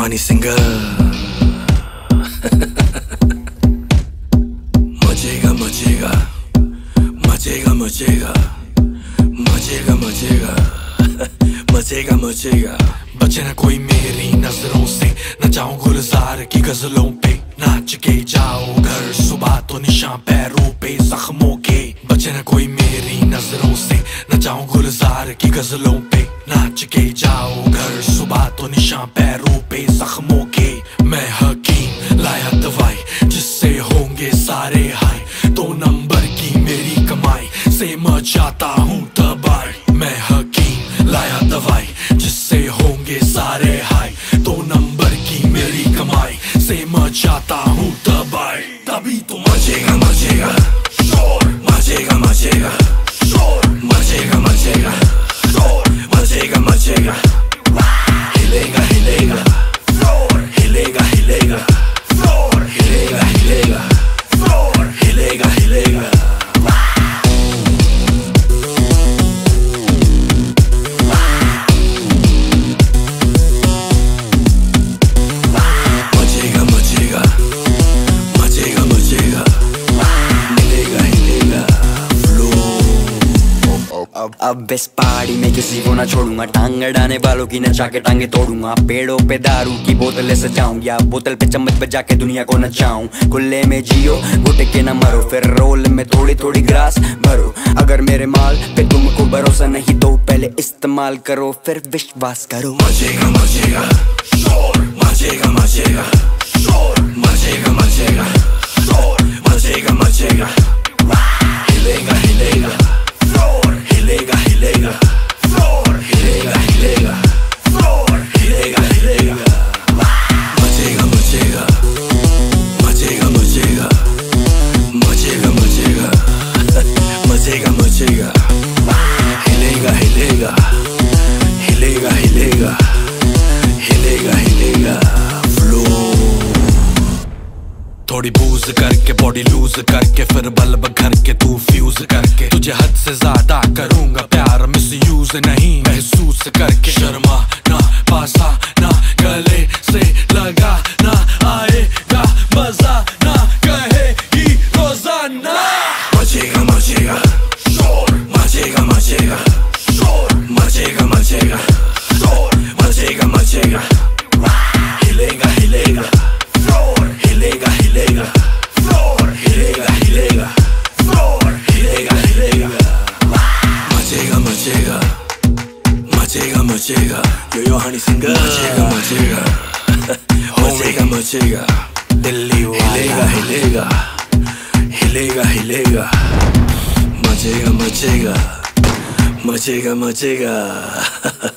Hany singer. मचेगा मचेगा मचेगा मचेगा मचेगा मचेगा मचेगा मचेगा बचे ना कोई मेरी नज़रों से। न जाऊँ गुलजार की गजलों पे। नाच के जाओ घर। सुबह तो निशान पैरों पे जख्मों के। बचे ना कोई मेरी नज़रों से। न जाऊँ गुलजार की गजलों पे। नाच के जाओ घर। सुबह तो निशान पैरों मचाता हूँ तबाई मैं हकीम, लाया दवाई, जिससे होंगे सारे हाई दो नंबर की मेरी कमाई से मचाता अब इस पहाड़ी में किसी को ना छोड़ूँगा, टांग अड़ाने वालों की नचा के टांगे तोड़ूँगा। पेड़ों पे दारू की बोतलें सजाऊं या बोतल पे चम्मच बजा के दुनिया को नचाऊं। खुले में जियो, घुट के ना मरो, फिर रोल में थोड़ी थोड़ी ग्रास भरो। अगर मेरे माल पे तुमको भरोसा नहीं तो पहले इस्तेमाल करो, फिर विश्वास करो। मचेगा मचेगा शोर मचेगा मचेगा hilera, flor, hilera, hilera, flor, hilera, hilera. Machega, machega, machega, machega, machega, machega, machega, machega. Hilera, hilera, hilera, hilera, hilera, hilera, flor. थोड़ी बूज करके बॉडी लूज करके फिर बल्ब घर के तूफ 멋지가 멋지가. 요요하니 생각 멋지가 멋지가. 음. 멋지가 멋지가. 힐리가 힐리가. 힐리가 힐리가. 멋지가 멋지가. 멋지가 멋지가.